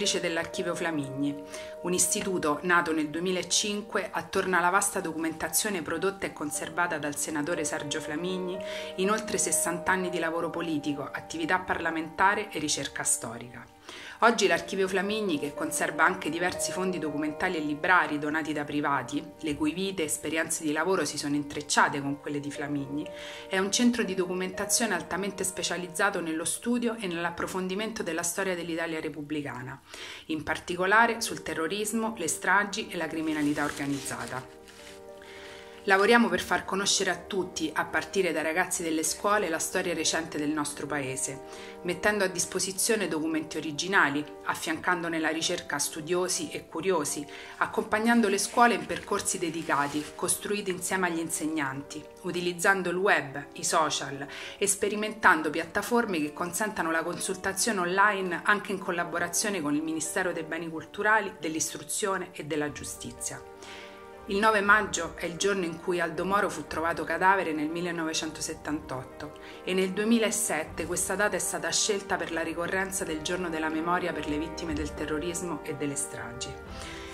Direttrice dell'Archivio Flamigni, un istituto nato nel 2005 attorno alla vasta documentazione prodotta e conservata dal senatore Sergio Flamigni in oltre 60 anni di lavoro politico, attività parlamentare e ricerca storica. Oggi l'Archivio Flamigni, che conserva anche diversi fondi documentali e librari donati da privati, le cui vite e esperienze di lavoro si sono intrecciate con quelle di Flamigni, è un centro di documentazione altamente specializzato nello studio e nell'approfondimento della storia dell'Italia repubblicana, in particolare sul terrorismo, le stragi e la criminalità organizzata. Lavoriamo per far conoscere a tutti, a partire dai ragazzi delle scuole, la storia recente del nostro paese, mettendo a disposizione documenti originali, affiancando nella ricerca studiosi e curiosi, accompagnando le scuole in percorsi dedicati, costruiti insieme agli insegnanti, utilizzando il web, i social e sperimentando piattaforme che consentano la consultazione online anche in collaborazione con il Ministero dei Beni Culturali, dell'Istruzione e della Giustizia. Il 9 maggio è il giorno in cui Aldo Moro fu trovato cadavere nel 1978 e nel 2007 questa data è stata scelta per la ricorrenza del giorno della memoria per le vittime del terrorismo e delle stragi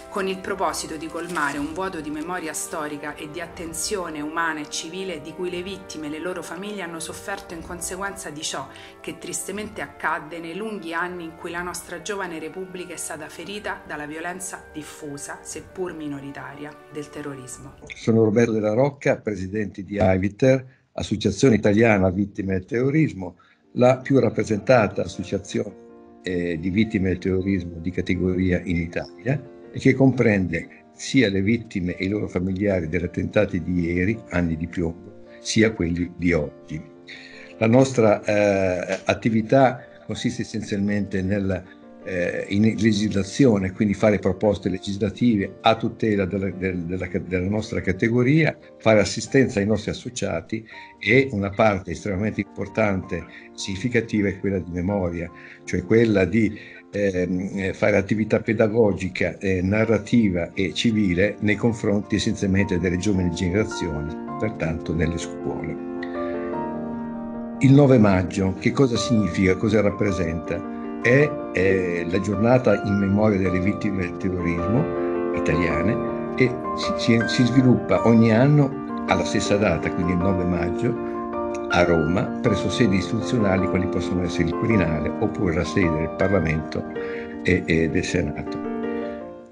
con il proposito di colmare un vuoto di memoria storica e di attenzione umana e civile di cui le vittime e le loro famiglie hanno sofferto in conseguenza di ciò che tristemente accadde nei lunghi anni in cui la nostra giovane Repubblica è stata ferita dalla violenza diffusa, seppur minoritaria, del terrorismo. Sono Roberto della Rocca, presidente di AIVITER, Associazione Italiana Vittime del Terrorismo, la più rappresentata associazione eh, di vittime del terrorismo di categoria in Italia e che comprende sia le vittime e i loro familiari degli attentati di ieri, anni di piombo, sia quelli di oggi. La nostra eh, attività consiste essenzialmente nella eh, in legislazione, quindi fare proposte legislative a tutela della, della, della, nostra categoria, fare assistenza ai nostri associati e una parte estremamente importante, significativa è quella di memoria, cioè quella di eh, fare attività pedagogica, eh, narrativa e civile nei confronti essenzialmente delle giovani generazioni, pertanto nelle scuole. Il 9 maggio, che cosa significa, cosa rappresenta? È, è la giornata in memoria delle vittime del terrorismo italiane e si, si, si sviluppa ogni anno alla stessa data, quindi il 9 maggio, a Roma presso sedi istituzionali quali possono essere il Quirinale oppure la sede del Parlamento e, e del Senato.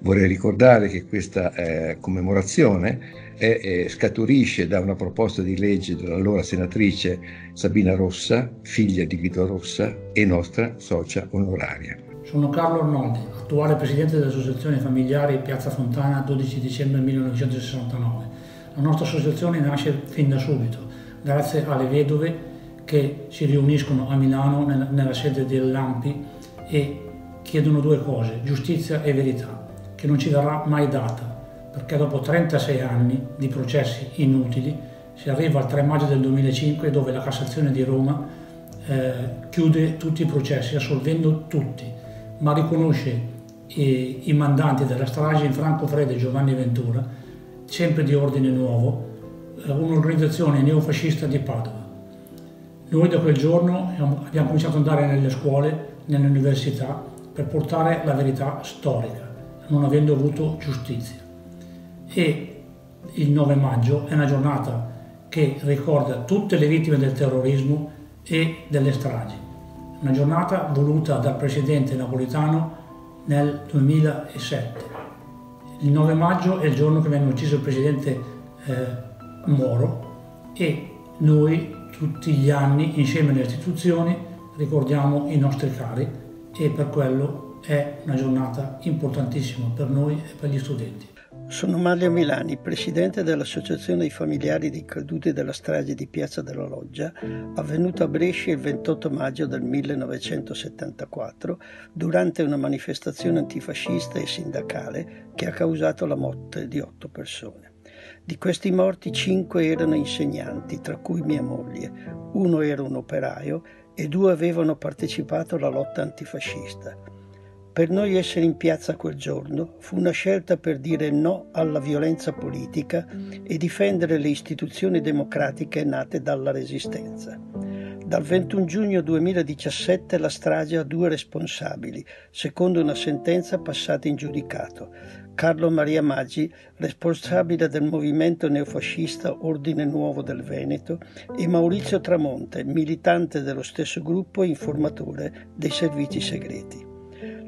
Vorrei ricordare che questa eh, commemorazione è, è, scaturisce da una proposta di legge dell'allora senatrice Sabina Rossa, figlia di Guido Rossa e nostra socia onoraria. Sono Carlo Arnoldi, attuale presidente dell'Associazione Familiari Piazza Fontana 12 dicembre 1969. La nostra associazione nasce fin da subito grazie alle vedove che si riuniscono a Milano nella sede dell'AMPI e chiedono due cose, giustizia e verità, che non ci verrà mai data, perché dopo 36 anni di processi inutili si arriva al 3 maggio del 2005 dove la Cassazione di Roma eh, chiude tutti i processi, assolvendo tutti, ma riconosce i, i mandanti della strage in Franco Fredde e Giovanni Ventura, sempre di ordine nuovo, un'organizzazione neofascista di Padova. Noi da quel giorno abbiamo cominciato ad andare nelle scuole, nelle università, per portare la verità storica, non avendo avuto giustizia. E il 9 maggio è una giornata che ricorda tutte le vittime del terrorismo e delle stragi. Una giornata voluta dal presidente napolitano nel 2007. Il 9 maggio è il giorno che venne ucciso il presidente eh, Moro e noi tutti gli anni insieme alle istituzioni ricordiamo i nostri cari e per quello è una giornata importantissima per noi e per gli studenti. Sono Mario Milani, presidente dell'Associazione dei familiari dei caduti della strage di Piazza della Loggia, avvenuta a Brescia il 28 maggio del 1974 durante una manifestazione antifascista e sindacale che ha causato la morte di otto persone. Di questi morti cinque erano insegnanti, tra cui mia moglie, uno era un operaio e due avevano partecipato alla lotta antifascista. Per noi essere in piazza quel giorno fu una scelta per dire no alla violenza politica e difendere le istituzioni democratiche nate dalla resistenza. Dal 21 giugno 2017 la strage ha due responsabili, secondo una sentenza passata in giudicato. Carlo Maria Maggi, responsabile del movimento neofascista Ordine Nuovo del Veneto, e Maurizio Tramonte, militante dello stesso gruppo e informatore dei servizi segreti.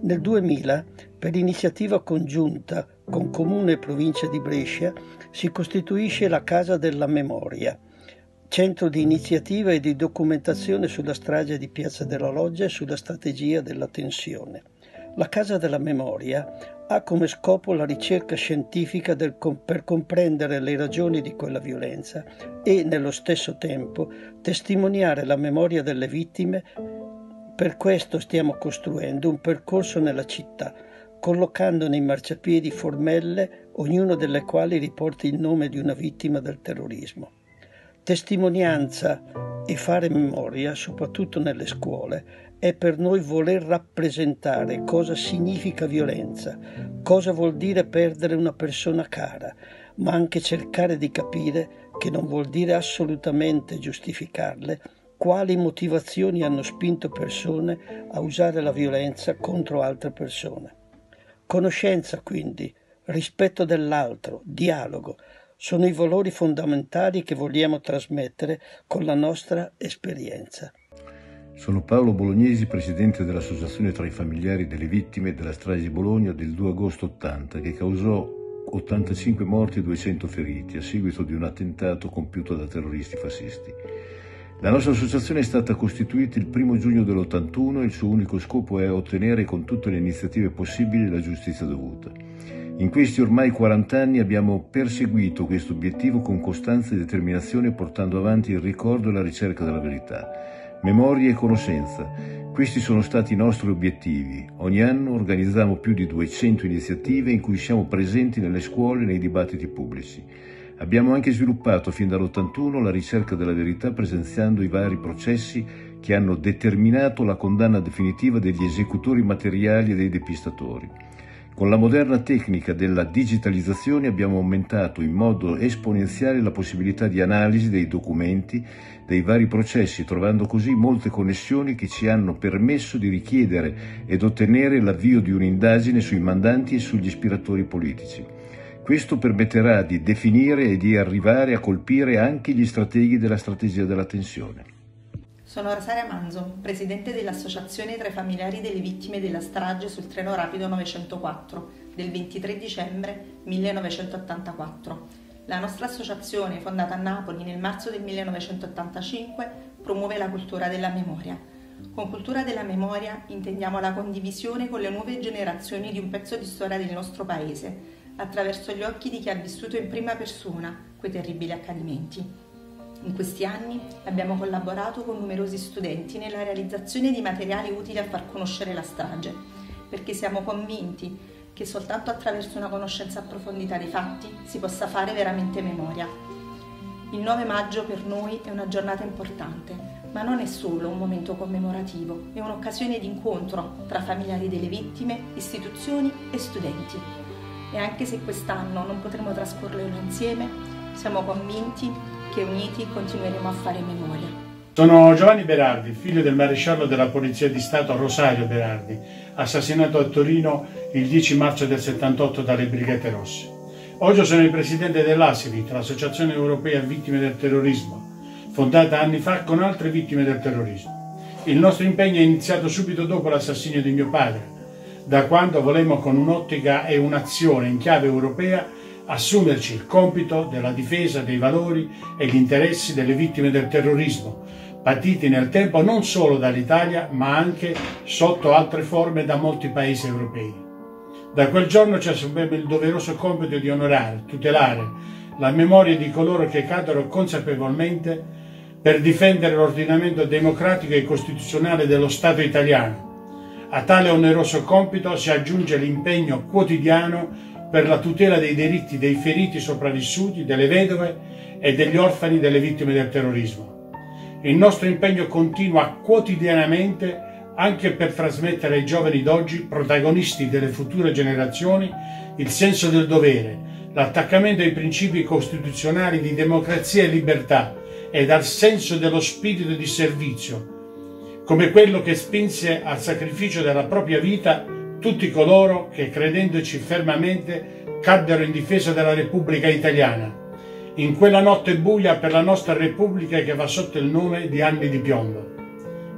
Nel 2000, per iniziativa congiunta con Comune e Provincia di Brescia, si costituisce la Casa della Memoria, centro di iniziativa e di documentazione sulla strage di Piazza della Loggia e sulla strategia della tensione. La Casa della Memoria ha come scopo la ricerca scientifica del, per comprendere le ragioni di quella violenza e, nello stesso tempo, testimoniare la memoria delle vittime. Per questo stiamo costruendo un percorso nella città, collocando nei marciapiedi formelle, ognuna delle quali riporta il nome di una vittima del terrorismo. Testimonianza e fare memoria, soprattutto nelle scuole, è per noi voler rappresentare cosa significa violenza, cosa vuol dire perdere una persona cara, ma anche cercare di capire che non vuol dire assolutamente giustificarle, quali motivazioni hanno spinto persone a usare la violenza contro altre persone. Conoscenza quindi, rispetto dell'altro, dialogo, sono i valori fondamentali che vogliamo trasmettere con la nostra esperienza. Sono Paolo Bolognesi, presidente dell'Associazione tra i familiari delle vittime della strage di Bologna del 2 agosto 80, che causò 85 morti e 200 feriti a seguito di un attentato compiuto da terroristi fascisti. La nostra associazione è stata costituita il 1 giugno dell'81 e il suo unico scopo è ottenere con tutte le iniziative possibili la giustizia dovuta. In questi ormai 40 anni abbiamo perseguito questo obiettivo con costanza e determinazione portando avanti il ricordo e la ricerca della verità. Memoria e conoscenza. Questi sono stati i nostri obiettivi. Ogni anno organizziamo più di 200 iniziative in cui siamo presenti nelle scuole e nei dibattiti pubblici. Abbiamo anche sviluppato fin dall'81 la ricerca della verità presenziando i vari processi che hanno determinato la condanna definitiva degli esecutori materiali e dei depistatori. Con la moderna tecnica della digitalizzazione abbiamo aumentato in modo esponenziale la possibilità di analisi dei documenti dei vari processi, trovando così molte connessioni che ci hanno permesso di richiedere ed ottenere l'avvio di un'indagine sui mandanti e sugli ispiratori politici. Questo permetterà di definire e di arrivare a colpire anche gli strateghi della strategia della tensione. Sono Rosaria Manzo, presidente dell'Associazione tra i familiari delle vittime della strage sul treno rapido 904 del 23 dicembre 1984. La nostra associazione, fondata a Napoli nel marzo del 1985, promuove la cultura della memoria. Con cultura della memoria intendiamo la condivisione con le nuove generazioni di un pezzo di storia del nostro paese, attraverso gli occhi di chi ha vissuto in prima persona quei terribili accadimenti. In questi anni abbiamo collaborato con numerosi studenti nella realizzazione di materiali utili a far conoscere la strage, perché siamo convinti che soltanto attraverso una conoscenza approfondita dei fatti si possa fare veramente memoria. Il 9 maggio per noi è una giornata importante, ma non è solo un momento commemorativo, è un'occasione di incontro tra familiari delle vittime, istituzioni e studenti. E anche se quest'anno non potremo trascorrerlo insieme, siamo convinti che uniti continueremo a fare memoria. Sono Giovanni Berardi, figlio del maresciallo della Polizia di Stato Rosario Berardi, assassinato a Torino il 10 marzo del 78 dalle Brigate Rosse. Oggi sono il presidente dell'ASIVIT, l'Associazione Europea Vittime del Terrorismo, fondata anni fa con altre vittime del terrorismo. Il nostro impegno è iniziato subito dopo l'assassinio di mio padre, da quando volemmo con un'ottica e un'azione in chiave europea assumerci il compito della difesa dei valori e gli interessi delle vittime del terrorismo, patiti nel tempo non solo dall'Italia, ma anche sotto altre forme da molti paesi europei. Da quel giorno ci assumemmo il doveroso compito di onorare, tutelare la memoria di coloro che cadono consapevolmente per difendere l'ordinamento democratico e costituzionale dello Stato italiano. A tale oneroso compito si aggiunge l'impegno quotidiano per la tutela dei diritti dei feriti sopravvissuti, delle vedove e degli orfani delle vittime del terrorismo. Il nostro impegno continua quotidianamente anche per trasmettere ai giovani d'oggi, protagonisti delle future generazioni, il senso del dovere, l'attaccamento ai principi costituzionali di democrazia e libertà e dal senso dello spirito di servizio, come quello che spinse al sacrificio della propria vita tutti coloro che, credendoci fermamente, caddero in difesa della Repubblica Italiana, in quella notte buia per la nostra Repubblica che va sotto il nome di anni di piombo.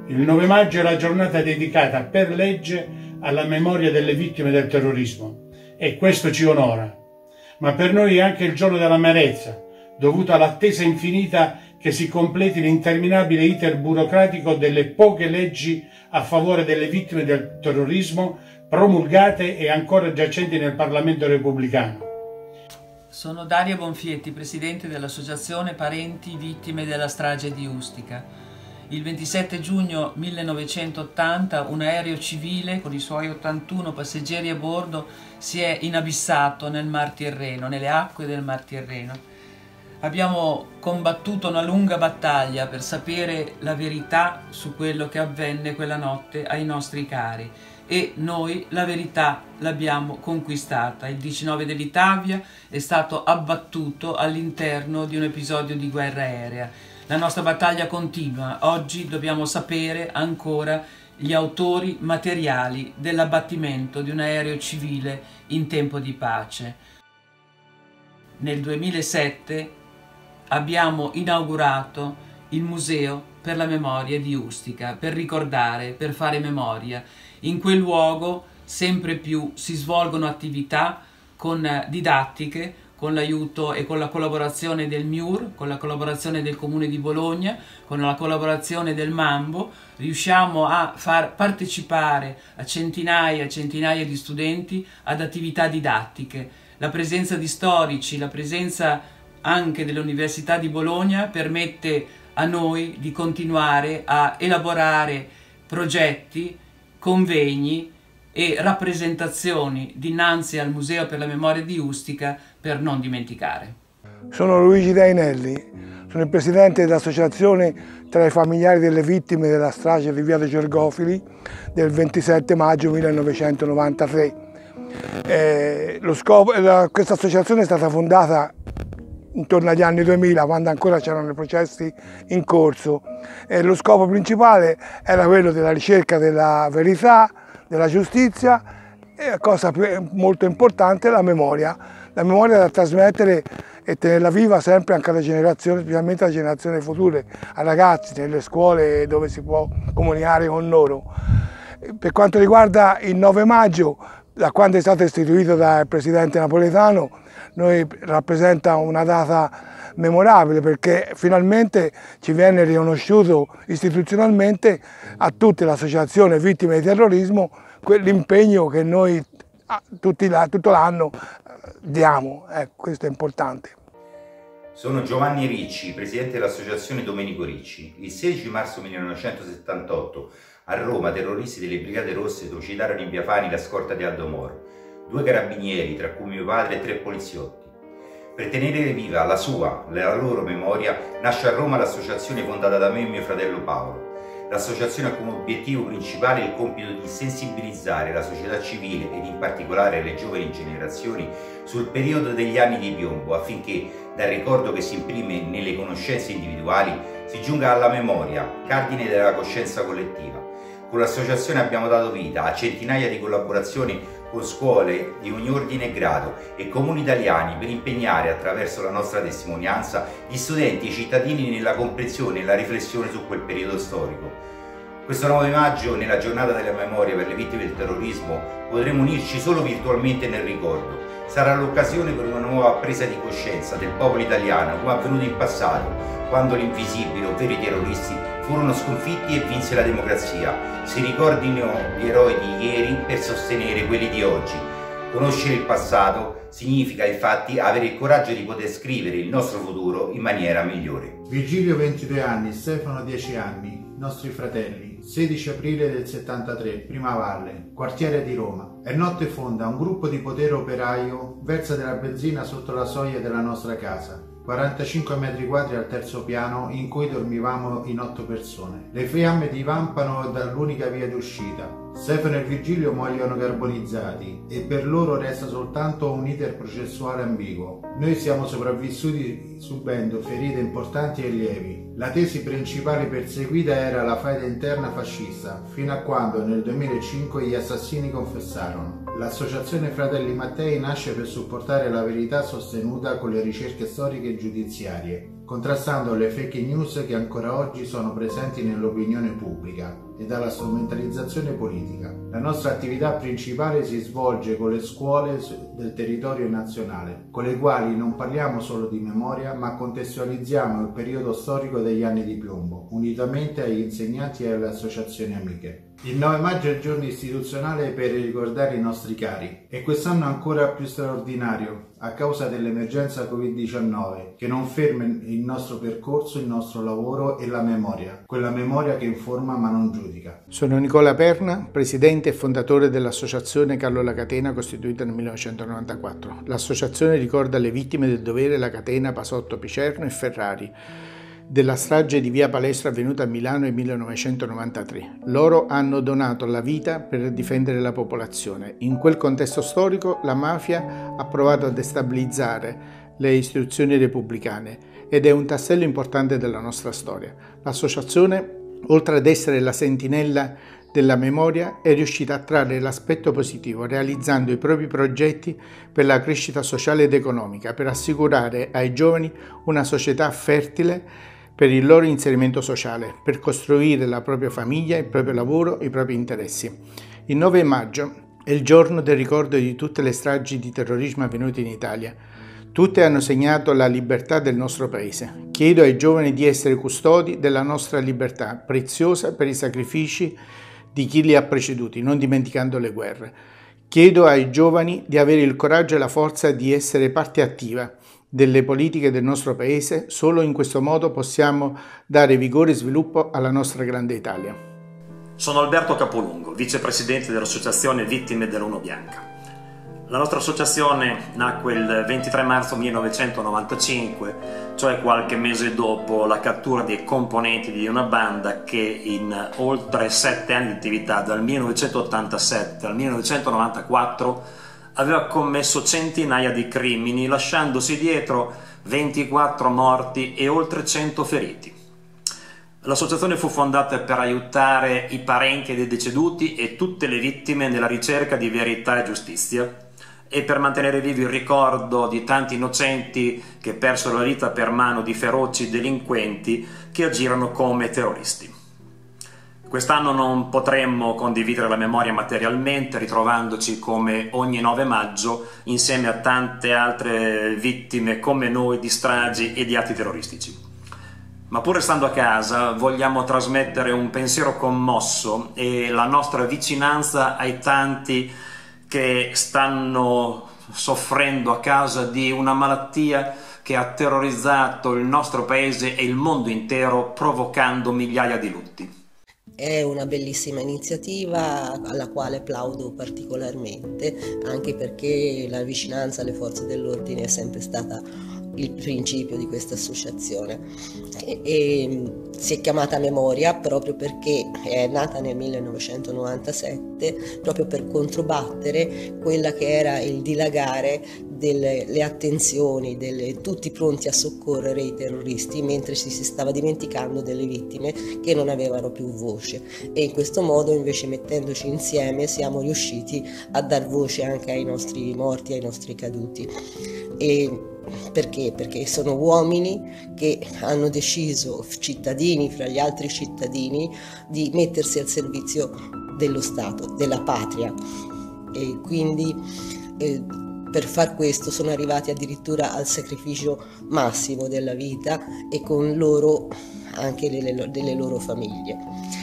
Il 9 maggio è la giornata dedicata per legge alla memoria delle vittime del terrorismo e questo ci onora. Ma per noi è anche il giorno dell'amarezza, dovuto all'attesa infinita che si completi l'interminabile iter burocratico delle poche leggi a favore delle vittime del terrorismo promulgate e ancora giacenti nel Parlamento repubblicano. Sono Daria Bonfietti, presidente dell'Associazione Parenti Vittime della strage di Ustica. Il 27 giugno 1980 un aereo civile con i suoi 81 passeggeri a bordo si è inabissato nel Mar Tirreno, nelle acque del Mar Tirreno Abbiamo combattuto una lunga battaglia per sapere la verità su quello che avvenne quella notte ai nostri cari e noi la verità l'abbiamo conquistata. Il 19 dell'Italia è stato abbattuto all'interno di un episodio di guerra aerea. La nostra battaglia continua. Oggi dobbiamo sapere ancora gli autori materiali dell'abbattimento di un aereo civile in tempo di pace. Nel 2007 abbiamo inaugurato il Museo per la memoria di Ustica, per ricordare, per fare memoria. In quel luogo sempre più si svolgono attività con didattiche, con l'aiuto e con la collaborazione del MIUR, con la collaborazione del Comune di Bologna, con la collaborazione del Mambo, riusciamo a far partecipare a centinaia e centinaia di studenti ad attività didattiche. La presenza di storici, la presenza anche dell'Università di Bologna permette a noi di continuare a elaborare progetti, convegni e rappresentazioni dinanzi al Museo per la Memoria di Ustica per non dimenticare. Sono Luigi Dainelli, sono il presidente dell'associazione tra i familiari delle vittime della strage di Via dei Gergofili del 27 maggio 1993. Eh, scopo, la, questa associazione è stata fondata intorno agli anni 2000 quando ancora c'erano i processi in corso e lo scopo principale era quello della ricerca della verità, della giustizia e cosa molto importante la memoria, la memoria da trasmettere e tenerla viva sempre anche alle generazioni, specialmente alle generazioni future, ai ragazzi nelle scuole dove si può comunicare con loro. Per quanto riguarda il 9 maggio, da quando è stato istituito dal presidente napoletano, noi rappresenta una data memorabile perché finalmente ci viene riconosciuto istituzionalmente a tutte le associazioni vittime di terrorismo l'impegno che noi tutto l'anno eh, diamo, ecco, questo è importante. Sono Giovanni Ricci, presidente dell'associazione Domenico Ricci. Il 16 marzo 1978 a Roma terroristi delle Brigate Rosse trucidarono in via Fani la scorta di Aldo Moro due carabinieri, tra cui mio padre e tre poliziotti. Per tenere viva la sua, la loro memoria, nasce a Roma l'associazione fondata da me e mio fratello Paolo. L'associazione ha come obiettivo principale il compito di sensibilizzare la società civile ed in particolare le giovani generazioni sul periodo degli anni di piombo affinché dal ricordo che si imprime nelle conoscenze individuali si giunga alla memoria, cardine della coscienza collettiva. Con l'associazione abbiamo dato vita a centinaia di collaborazioni con scuole di ogni ordine e grado e comuni italiani per impegnare attraverso la nostra testimonianza gli studenti e i cittadini nella comprensione e la riflessione su quel periodo storico. Questo 9 maggio, nella giornata della memoria per le vittime del terrorismo, potremo unirci solo virtualmente nel ricordo. Sarà l'occasione per una nuova presa di coscienza del popolo italiano, come avvenuto in passato, quando l'invisibile, ovvero i terroristi, furono sconfitti e vinse la democrazia. Si ricordino gli eroi di ieri per sostenere quelli di oggi. Conoscere il passato significa infatti avere il coraggio di poter scrivere il nostro futuro in maniera migliore. Virgilio 23 anni, Stefano 10 anni, nostri fratelli, 16 aprile del 73, Prima Valle, quartiere di Roma. È notte fonda, un gruppo di potere operaio versa della benzina sotto la soglia della nostra casa. 45 metri quadri al terzo piano in cui dormivamo in otto persone. Le fiamme divampano dall'unica via d'uscita. Stefano e Virgilio muoiono carbonizzati e per loro resta soltanto un iter processuale ambiguo. Noi siamo sopravvissuti subendo ferite importanti e lievi. La tesi principale perseguita era la faida interna fascista, fino a quando nel 2005 gli assassini confessarono. L'associazione Fratelli Mattei nasce per supportare la verità sostenuta con le ricerche storiche e giudiziarie, contrastando le fake news che ancora oggi sono presenti nell'opinione pubblica e dalla strumentalizzazione politica. La nostra attività principale si svolge con le scuole del territorio nazionale, con le quali non parliamo solo di memoria, ma contestualizziamo il periodo storico degli anni di piombo, unitamente agli insegnanti e alle associazioni amiche. Il 9 maggio è il giorno istituzionale per ricordare i nostri cari e quest'anno ancora più straordinario a causa dell'emergenza Covid-19 che non ferma il nostro percorso, il nostro lavoro e la memoria, quella memoria che informa ma non giudica. Sono Nicola Perna, presidente e fondatore dell'associazione Carlo La Catena costituita nel 1994. L'associazione ricorda le vittime del dovere La Catena, Pasotto, Picerno e Ferrari della strage di via Palestra avvenuta a Milano nel 1993. Loro hanno donato la vita per difendere la popolazione. In quel contesto storico la mafia ha provato a destabilizzare le istituzioni repubblicane ed è un tassello importante della nostra storia. L'associazione, oltre ad essere la sentinella della memoria, è riuscita a trarre l'aspetto positivo realizzando i propri progetti per la crescita sociale ed economica, per assicurare ai giovani una società fertile per il loro inserimento sociale, per costruire la propria famiglia, il proprio lavoro, i propri interessi. Il 9 maggio è il giorno del ricordo di tutte le stragi di terrorismo avvenute in Italia. Tutte hanno segnato la libertà del nostro paese. Chiedo ai giovani di essere custodi della nostra libertà, preziosa per i sacrifici di chi li ha preceduti, non dimenticando le guerre. Chiedo ai giovani di avere il coraggio e la forza di essere parte attiva delle politiche del nostro Paese, solo in questo modo possiamo dare vigore e sviluppo alla nostra grande Italia. Sono Alberto Capolungo, vicepresidente dell'Associazione Vittime dell'Uno Bianca. La nostra associazione nacque il 23 marzo 1995, cioè qualche mese dopo la cattura dei componenti di una banda che in oltre sette anni di attività, dal 1987 al 1994, aveva commesso centinaia di crimini, lasciandosi dietro 24 morti e oltre 100 feriti. L'associazione fu fondata per aiutare i parenti dei deceduti e tutte le vittime nella ricerca di verità e giustizia e per mantenere vivo il ricordo di tanti innocenti che persero la vita per mano di feroci delinquenti che agirono come terroristi. Quest'anno non potremmo condividere la memoria materialmente, ritrovandoci come ogni 9 maggio insieme a tante altre vittime come noi di stragi e di atti terroristici. Ma pur restando a casa vogliamo trasmettere un pensiero commosso e la nostra vicinanza ai tanti che stanno soffrendo a causa di una malattia che ha terrorizzato il nostro paese e il mondo intero provocando migliaia di lutti. È una bellissima iniziativa alla quale plaudo particolarmente, anche perché la vicinanza alle forze dell'ordine è sempre stata il principio di questa associazione. E, e, si è chiamata Memoria proprio perché è nata nel 1997, proprio per controbattere quella che era il dilagare delle attenzioni, delle, tutti pronti a soccorrere i terroristi, mentre ci si stava dimenticando delle vittime che non avevano più voce. E in questo modo, invece, mettendoci insieme, siamo riusciti a dar voce anche ai nostri morti, ai nostri caduti. E perché? Perché sono uomini che hanno deciso, cittadini fra gli altri cittadini, di mettersi al servizio dello Stato, della patria. E quindi eh, per far questo sono arrivati addirittura al sacrificio massimo della vita e con loro anche delle, delle loro famiglie.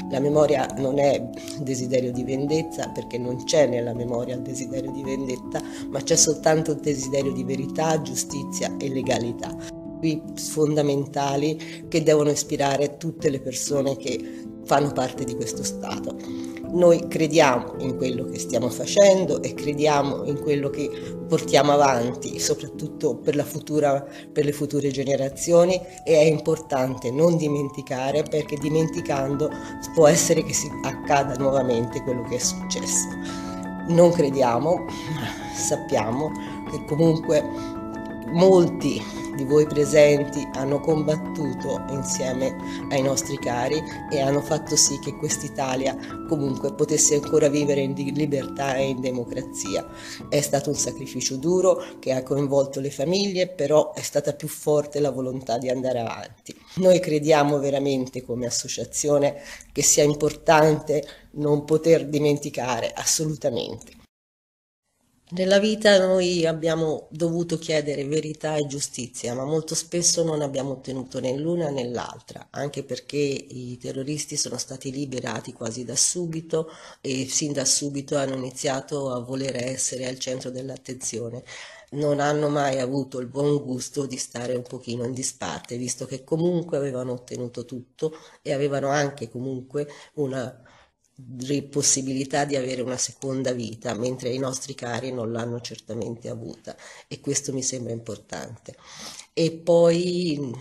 La memoria non è desiderio di vendetta perché non c'è nella memoria il desiderio di vendetta, ma c'è soltanto il desiderio di verità, giustizia e legalità. Fondamentali che devono ispirare tutte le persone che fanno parte di questo Stato. Noi crediamo in quello che stiamo facendo e crediamo in quello che portiamo avanti, soprattutto per, futura, per le future generazioni e è importante non dimenticare perché dimenticando può essere che si accada nuovamente quello che è successo. Non crediamo, sappiamo che comunque molti di voi presenti hanno combattuto insieme ai nostri cari e hanno fatto sì che quest'Italia comunque potesse ancora vivere in libertà e in democrazia. È stato un sacrificio duro che ha coinvolto le famiglie, però è stata più forte la volontà di andare avanti. Noi crediamo veramente come associazione che sia importante non poter dimenticare assolutamente. Nella vita noi abbiamo dovuto chiedere verità e giustizia, ma molto spesso non abbiamo ottenuto né l'una né l'altra, anche perché i terroristi sono stati liberati quasi da subito e sin da subito hanno iniziato a voler essere al centro dell'attenzione. Non hanno mai avuto il buon gusto di stare un pochino in disparte, visto che comunque avevano ottenuto tutto e avevano anche comunque una possibilità di avere una seconda vita, mentre i nostri cari non l'hanno certamente avuta e questo mi sembra importante. E poi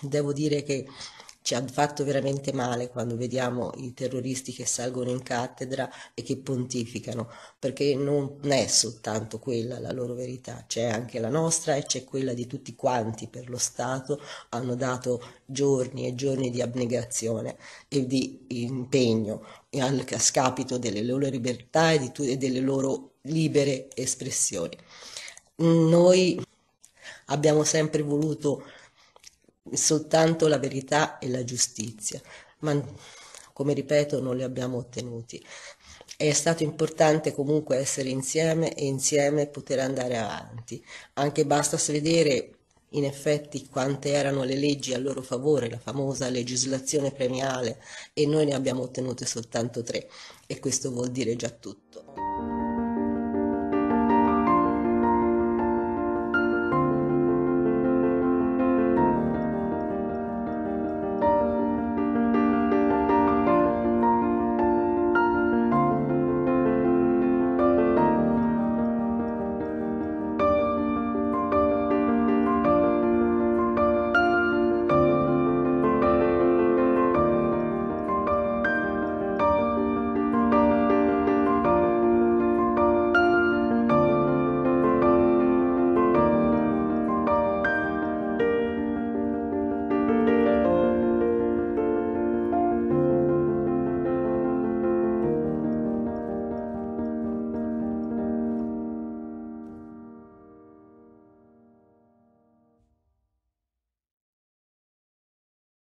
devo dire che ci ha fatto veramente male quando vediamo i terroristi che salgono in cattedra e che pontificano, perché non è soltanto quella la loro verità, c'è anche la nostra e c'è quella di tutti quanti per lo Stato hanno dato giorni e giorni di abnegazione e di impegno a scapito delle loro libertà e, e delle loro libere espressioni. Noi abbiamo sempre voluto soltanto la verità e la giustizia, ma come ripeto non li abbiamo ottenuti. È stato importante comunque essere insieme e insieme poter andare avanti. Anche basta vedere in effetti quante erano le leggi a loro favore, la famosa legislazione premiale, e noi ne abbiamo ottenute soltanto tre, e questo vuol dire già tutto.